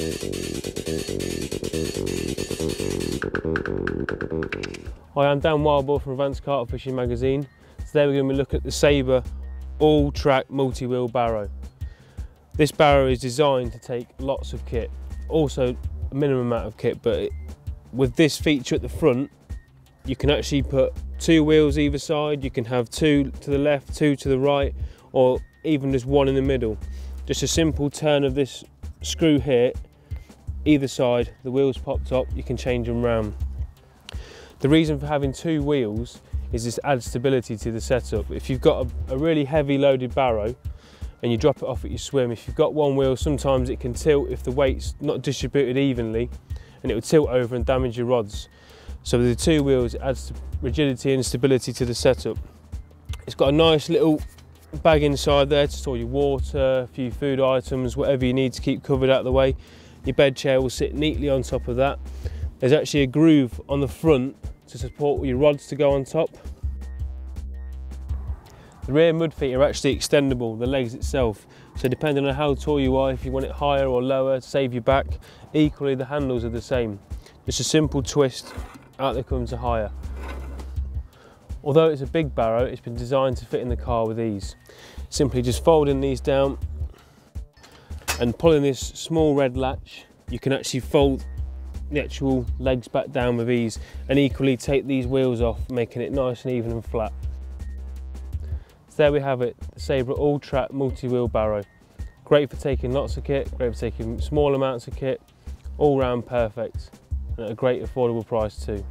Hi, I'm Dan Wildbore from Advanced Carp Fishing Magazine. Today we're going to be looking at the Saber all-track multi-wheel barrow. This barrow is designed to take lots of kit, also a minimum amount of kit, but it, with this feature at the front, you can actually put two wheels either side, you can have two to the left, two to the right, or even just one in the middle. Just a simple turn of this screw here either side, the wheels popped up, you can change them round. The reason for having two wheels is this adds stability to the setup. If you've got a, a really heavy loaded barrow and you drop it off at your swim, if you've got one wheel, sometimes it can tilt if the weight's not distributed evenly and it will tilt over and damage your rods. So with the two wheels, it adds rigidity and stability to the setup. It's got a nice little bag inside there to store your water, a few food items, whatever you need to keep covered out of the way. Your bed chair will sit neatly on top of that. There's actually a groove on the front to support your rods to go on top. The rear mud feet are actually extendable, the legs itself. So depending on how tall you are, if you want it higher or lower to save your back, equally the handles are the same. Just a simple twist, out they come to higher. Although it's a big barrow, it's been designed to fit in the car with ease. Simply just folding these down and pulling this small red latch, you can actually fold the actual legs back down with ease and equally take these wheels off making it nice and even and flat. So there we have it, the Saber all-track multi-wheel barrow. Great for taking lots of kit, great for taking small amounts of kit, all round perfect and at a great affordable price too.